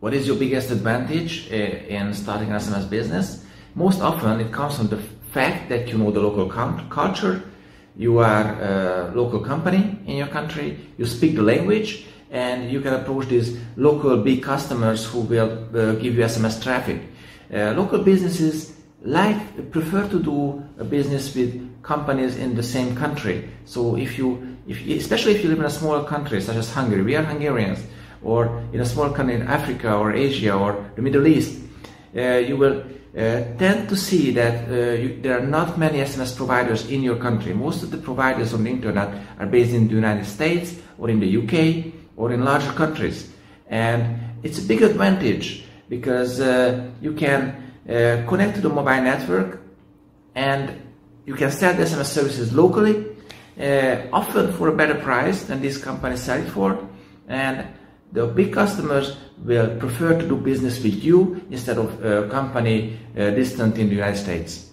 what is your biggest advantage uh, in starting an SMS business? Most often it comes from the fact that you know the local culture, you are a local company in your country, you speak the language, and you can approach these local big customers who will give you SMS traffic. Uh, local businesses like prefer to do a business with companies in the same country. So if you, if, especially if you live in a smaller country such as Hungary, we are Hungarians, or in a small country in Africa or Asia or the Middle East, uh, you will uh, tend to see that uh, you, there are not many SMS providers in your country. Most of the providers on the internet are based in the United States or in the UK or in larger countries. And it's a big advantage because uh, you can uh, connect to the mobile network and you can sell the SMS services locally, uh, often for a better price than these companies sell it for. And the big customers will prefer to do business with you instead of a company uh, distant in the United States.